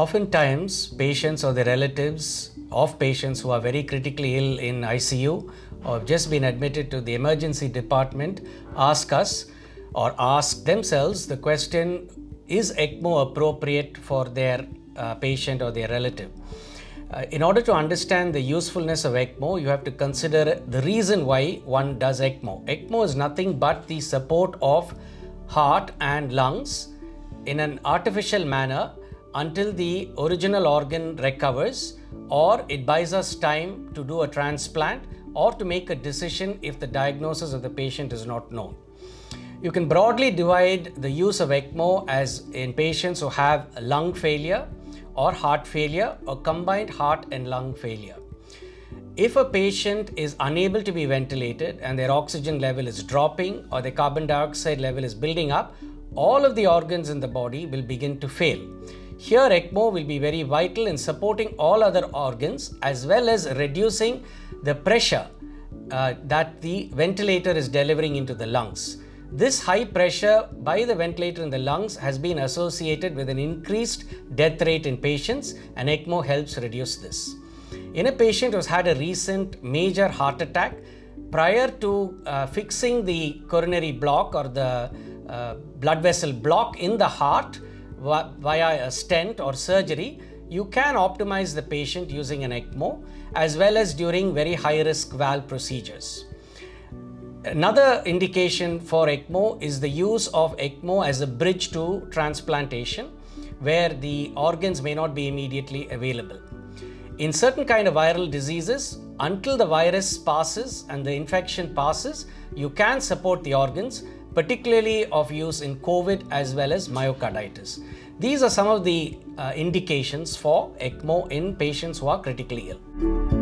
Oftentimes, patients or the relatives of patients who are very critically ill in ICU or have just been admitted to the emergency department ask us or ask themselves the question is ECMO appropriate for their uh, patient or their relative? Uh, in order to understand the usefulness of ECMO, you have to consider the reason why one does ECMO. ECMO is nothing but the support of heart and lungs in an artificial manner until the original organ recovers or it buys us time to do a transplant or to make a decision if the diagnosis of the patient is not known. You can broadly divide the use of ECMO as in patients who have lung failure or heart failure or combined heart and lung failure. If a patient is unable to be ventilated and their oxygen level is dropping or the carbon dioxide level is building up, all of the organs in the body will begin to fail. Here, ECMO will be very vital in supporting all other organs as well as reducing the pressure uh, that the ventilator is delivering into the lungs. This high pressure by the ventilator in the lungs has been associated with an increased death rate in patients, and ECMO helps reduce this. In a patient who's had a recent major heart attack, prior to uh, fixing the coronary block or the uh, blood vessel block in the heart via a stent or surgery, you can optimize the patient using an ECMO as well as during very high risk valve procedures. Another indication for ECMO is the use of ECMO as a bridge to transplantation where the organs may not be immediately available. In certain kind of viral diseases, until the virus passes and the infection passes, you can support the organs, particularly of use in COVID as well as myocarditis. These are some of the uh, indications for ECMO in patients who are critically ill.